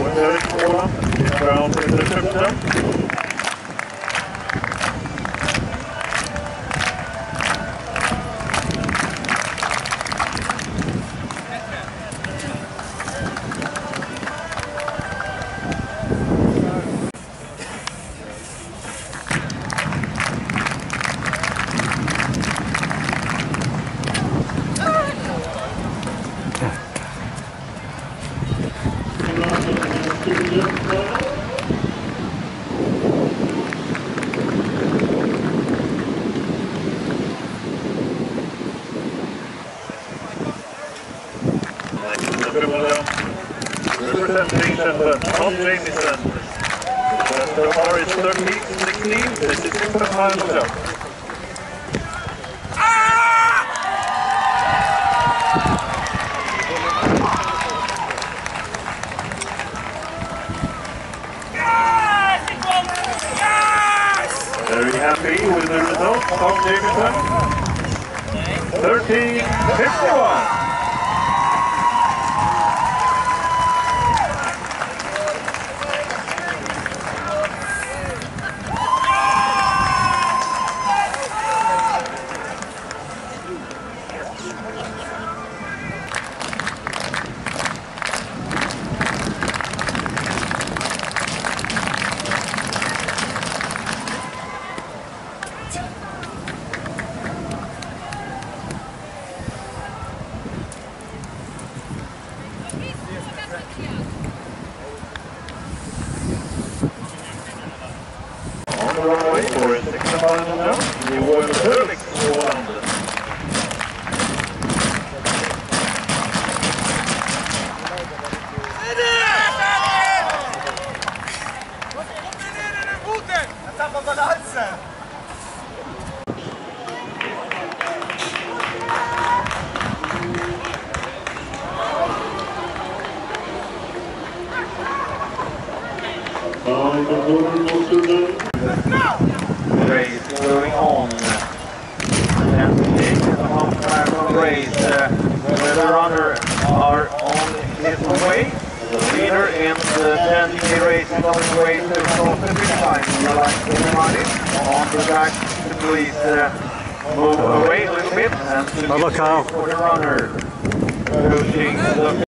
Johan Hörik på Åland. Brown Peter Köpten. Representing Shetland, Tom Jamieson. The bar is 13, 16, this is jump. Very happy with the result, Tom Jamieson. 13, 51. On the runway for a six and final now, the award of perfect for London. Там попадаться! Going on. And it's a half marathon race uh, where the runner are on his way. The leader in the 10K race is on his way to cross the finish line. We'd like to remind him on the track please uh, move away a little bit and to Bye-bye, for the runner